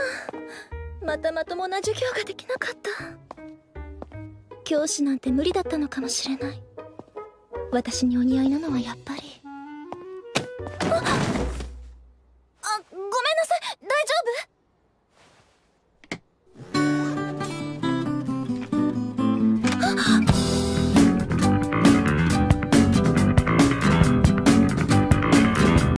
またまともな授業ができなかった。教師なんて無理だったのかもしれない。私にお似合いなのはやっぱり。あっ